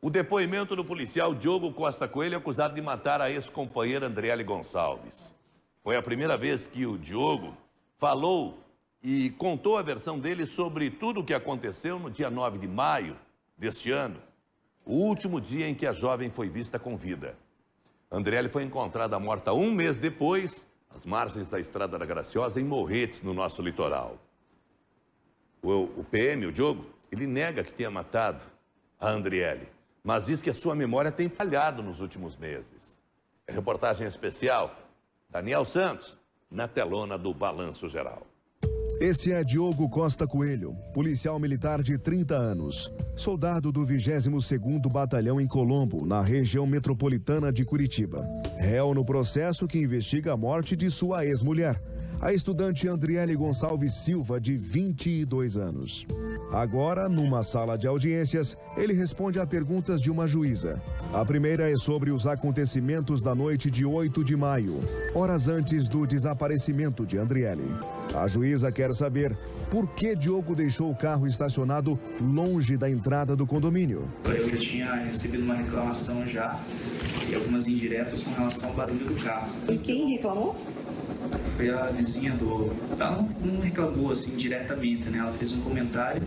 O depoimento do policial Diogo Costa Coelho acusado de matar a ex-companheira Andriele Gonçalves. Foi a primeira vez que o Diogo falou e contou a versão dele sobre tudo o que aconteceu no dia 9 de maio deste ano, o último dia em que a jovem foi vista com vida. Andriele foi encontrada morta um mês depois, às margens da Estrada da Graciosa, em Morretes, no nosso litoral. O, o PM, o Diogo, ele nega que tenha matado a Andriele, mas diz que a sua memória tem falhado nos últimos meses. Reportagem especial, Daniel Santos, na telona do Balanço Geral. Esse é Diogo Costa Coelho, policial militar de 30 anos, soldado do 22º Batalhão em Colombo, na região metropolitana de Curitiba. Réu no processo que investiga a morte de sua ex-mulher, a estudante Andriele Gonçalves Silva, de 22 anos. Agora, numa sala de audiências, ele responde a perguntas de uma juíza. A primeira é sobre os acontecimentos da noite de 8 de maio, horas antes do desaparecimento de Andriele. A juíza quer saber por que Diogo deixou o carro estacionado longe da entrada do condomínio. Eu já tinha recebido uma reclamação já e algumas indiretas com relação ao barulho do carro. E quem reclamou? Foi a vizinha do. Ela não, não reclamou assim diretamente, né? Ela fez um comentário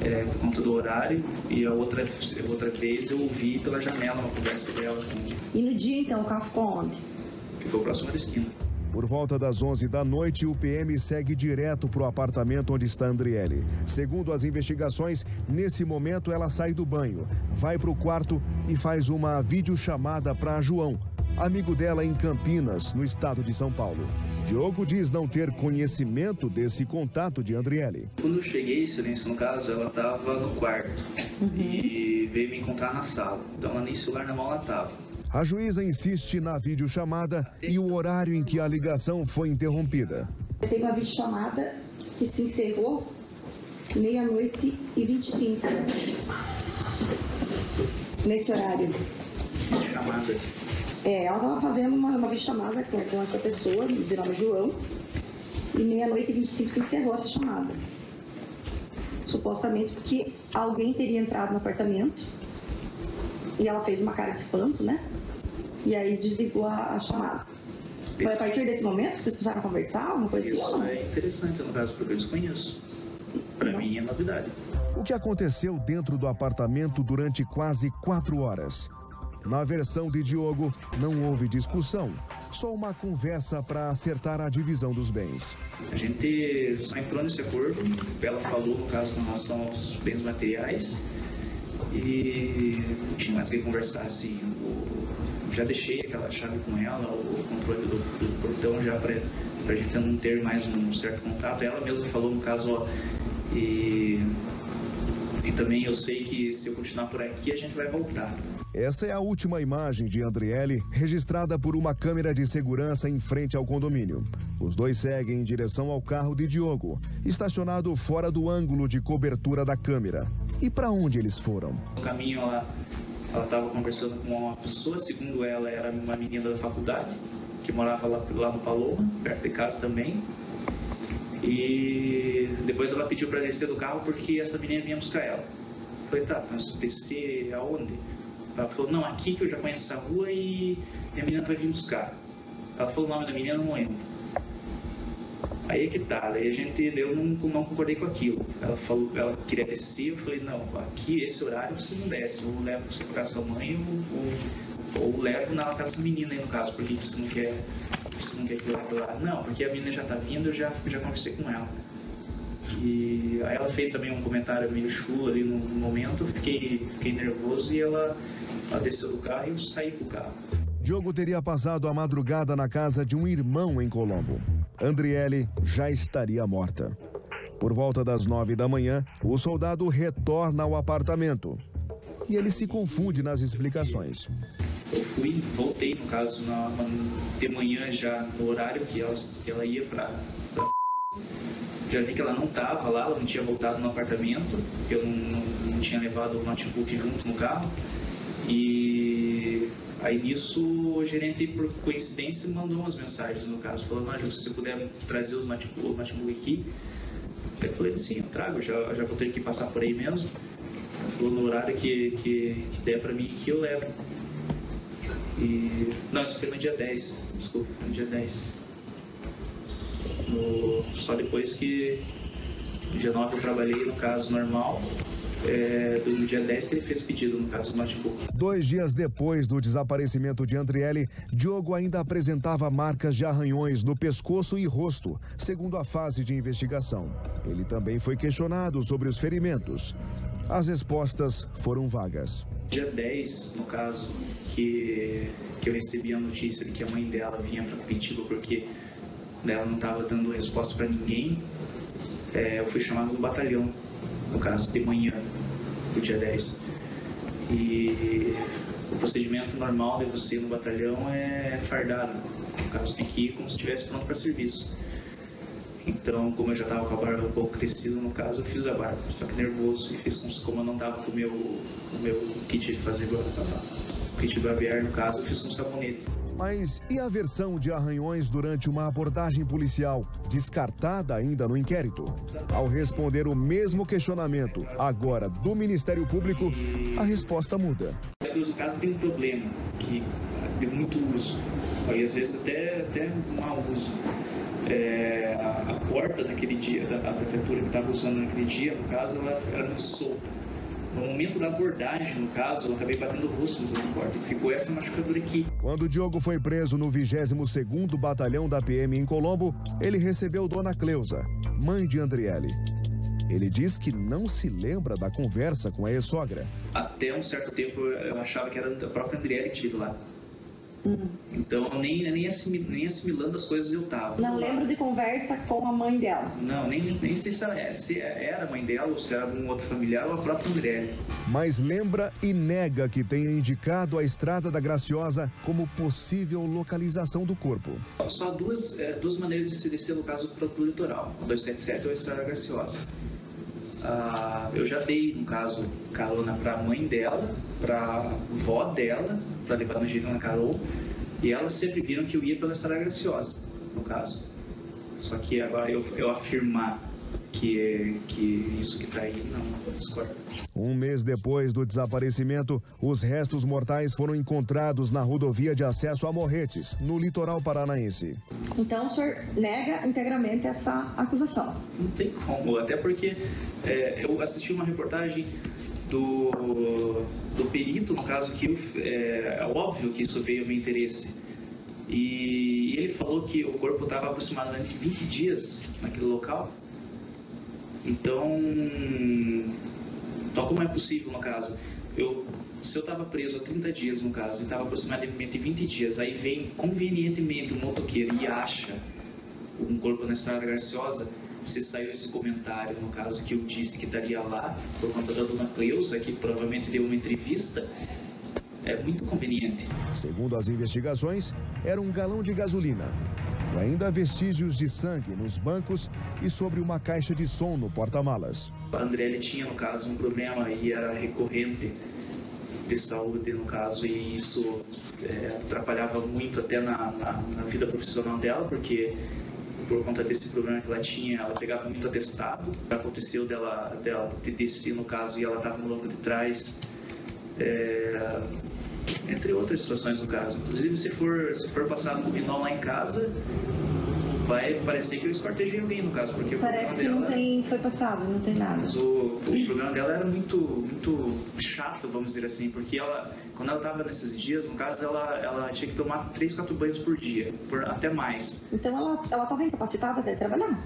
é, por conta do horário e a outra, outra vez eu ouvi pela janela uma conversa dela. Com... E no dia então o carro ficou onde? Ficou próximo da esquina. Por volta das 11 da noite, o PM segue direto para o apartamento onde está Andriele. Segundo as investigações, nesse momento ela sai do banho, vai para o quarto e faz uma videochamada para João, amigo dela em Campinas, no estado de São Paulo. Diogo diz não ter conhecimento desse contato de Andriele. Quando eu cheguei, silêncio no caso, ela estava no quarto uhum. e veio me encontrar na sala. Então ela nem celular na mão ela estava. A juíza insiste na videochamada e o horário em que a ligação foi interrompida. Teve uma videochamada que se encerrou meia-noite e 25. Nesse horário. Chamada. É, ela estava fazendo uma, uma videochamada com, com essa pessoa, de nome João, e meia-noite e 25 se encerrou essa chamada. Supostamente porque alguém teria entrado no apartamento e ela fez uma cara de espanto, né? E aí desligou a, a chamada. Foi a partir desse momento que vocês precisaram conversar, alguma coisa Isso assim? Isso é interessante, no caso, porque eu desconheço. Para mim é novidade. O que aconteceu dentro do apartamento durante quase quatro horas? Na versão de Diogo, não houve discussão, só uma conversa para acertar a divisão dos bens. A gente só entrou nesse acordo, ela falou, no caso, com relação aos bens materiais, e não tinha mais o que conversar, assim. Já deixei aquela chave com ela, o controle do, do portão já para a gente não ter mais um certo contato. Ela mesma falou, no caso, ó, e e também eu sei que se eu continuar por aqui, a gente vai voltar. Essa é a última imagem de Andriele, registrada por uma câmera de segurança em frente ao condomínio. Os dois seguem em direção ao carro de Diogo, estacionado fora do ângulo de cobertura da câmera. E para onde eles foram? No caminho, ela estava conversando com uma pessoa, segundo ela, era uma menina da faculdade, que morava lá, lá no Paloma, perto de casa também. E depois ela pediu para descer do carro porque essa menina vinha buscar ela. Eu falei, tá, mas descer aonde? Ela falou, não, aqui que eu já conheço essa rua e a menina vai vir buscar. Ela falou o nome da menina, não lembro. Aí é que tá, aí a gente, eu não, não concordei com aquilo. Ela falou, ela queria descer, eu falei, não, aqui, esse horário você não desce, ou leva você para casa da mãe, ou, ou, ou levo na casa da menina aí no caso, porque você não quer você não quer que eu leve lá? Não, porque a menina já tá vindo, eu já, já conversei com ela. E aí ela fez também um comentário meio chulo ali no, momento, fiquei, fiquei nervoso e ela, ela desceu do carro e eu saí com o carro. Diogo teria passado a madrugada na casa de um irmão em Colombo. Andriele já estaria morta. Por volta das nove da manhã, o soldado retorna ao apartamento. E ele se confunde nas explicações. Eu fui, voltei, no caso, na, de manhã já no horário que ela, que ela ia para. Já vi que ela não estava lá, ela não tinha voltado no apartamento, eu não, não, não tinha levado o notebook junto no carro. E aí nisso o gerente, por coincidência, mandou umas mensagens no caso, falando, ah, se você puder trazer os notebook, aqui. Eu falei, sim, eu trago, já, já vou ter que passar por aí mesmo. falou no horário que, que, que der para mim que eu levo. E. Não, isso foi no dia 10. Desculpa, foi no dia 10. No, só depois que no dia 9 eu trabalhei no caso normal. É, no dia 10 que ele fez o pedido, no caso do notebook. Dois dias depois do desaparecimento de Andriele, Diogo ainda apresentava marcas de arranhões no pescoço e rosto, segundo a fase de investigação. Ele também foi questionado sobre os ferimentos. As respostas foram vagas. Dia 10, no caso, que, que eu recebi a notícia de que a mãe dela vinha para Curitiba porque ela não estava dando resposta para ninguém, é, eu fui chamado do batalhão, no caso, de manhã, do dia 10. E o procedimento normal de você no batalhão é fardado. No caso, tem que ir como se estivesse pronto para serviço. Então, como eu já estava com a barba um pouco crescida, no caso, eu fiz a barba, só que nervoso, e fiz como, como eu não estava com o meu, o meu kit de fazer o kit do ABR, no caso, eu fiz com sabonete. Mas e a versão de arranhões durante uma abordagem policial, descartada ainda no inquérito? Ao responder o mesmo questionamento, agora do Ministério Público, a resposta muda. No caso tem um problema, que tem muito uso, e às vezes até, até mau uso. É, a, a, porta daquele dia, da, viatura que estava usando naquele dia, no caso, ela era muito solta. No momento da abordagem, no caso, eu acabei batendo o rosto nessa porta. Ficou essa machucadura aqui. Quando o Diogo foi preso no 22º Batalhão da PM em Colombo, ele recebeu Dona Cleusa, mãe de Andriele. Ele diz que não se lembra da conversa com a ex-sogra. Até um certo tempo eu achava que era a própria Andriele que tinha lá. Uhum. Então, nem, nem, assimilando, nem assimilando as coisas eu tava. Não lembro de conversa com a mãe dela. Não, nem, nem sei se, ela, se era a mãe dela ou se era algum outro familiar ou a própria André. Mas lembra e nega que tenha indicado a Estrada da Graciosa como possível localização do corpo. Só duas, é, duas maneiras de se descer no caso do litoral, o 277 ou a Estrada da Graciosa. Ah, eu já dei, no caso, carona para a mãe dela, para vó dela, para levar no na Carol, e elas sempre viram que eu ia pela Estrada Graciosa, no caso. Só que agora eu, eu afirmar que, que isso que está aí, não, discordo. Um mês depois do desaparecimento, os restos mortais foram encontrados na rodovia de acesso a Morretes, no litoral paranaense. Então o senhor nega integralmente essa acusação? Não tem como, até porque é, eu assisti uma reportagem do, do perito, no caso que eu, é, é óbvio que isso veio ao meu interesse. E ele falou que o corpo estava aproximadamente 20 dias naquele local. Então, tal como é possível no caso, eu, se eu estava preso há 30 dias no caso e estava aproximadamente 20 dias, aí vem convenientemente um motoqueiro e acha um corpo nessa área graciosa, se saiu esse comentário, no caso que eu disse que estaria lá, por conta da dona Cleusa, que provavelmente deu uma entrevista, é muito conveniente. Segundo as investigações, era um galão de gasolina. E ainda vestígios de sangue nos bancos e sobre uma caixa de som no porta-malas. A André tinha, no caso, um problema e era recorrente de saúde, no caso, e isso é, atrapalhava muito até na, na, na vida profissional dela, porque por conta desse problema que ela tinha, ela pegava muito atestado. Aconteceu dela, dela de descer, no caso, e ela estava no banco de trás. É, entre outras situações no caso. Inclusive, se for, se for passado um luminol lá em casa, vai parecer que eu escortejei alguém no caso, porque Parece que não tem, foi passado, não tem nada. Mas o, o problema dela era muito, muito chato, vamos dizer assim, porque ela, quando ela estava nesses dias, no caso, ela, ela tinha que tomar 3, 4 banhos por dia, por, até mais. Então ela estava incapacitada de trabalhar?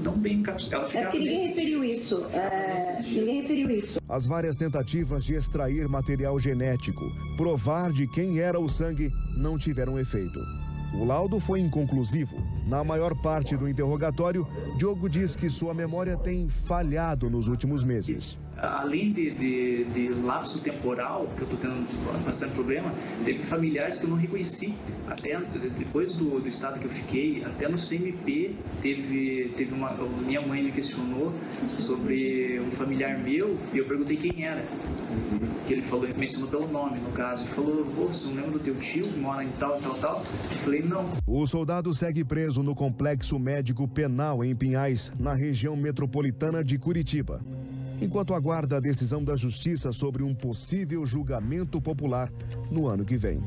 Não bem ela É porque ninguém referiu dias, isso. É, ninguém referiu isso. As várias tentativas de extrair material genético, provar de quem era o sangue, não tiveram efeito. O laudo foi inconclusivo. Na maior parte do interrogatório, Diogo diz que sua memória tem falhado nos últimos meses além de, de, de, lapso temporal, que eu estou tendo bastante problema, teve familiares que eu não reconheci. Até depois do, do estado que eu fiquei, até no CMP, teve, teve uma. Minha mãe me questionou sobre um familiar meu e eu perguntei quem era. Que ele falou, mencionou pelo nome, no caso. Ele falou: Você não lembra do teu tio que mora em tal, tal, tal? Eu falei: Não. O soldado segue preso no complexo médico penal em Pinhais, na região metropolitana de Curitiba. Enquanto aguarda a decisão da Justiça sobre um possível julgamento popular no ano que vem.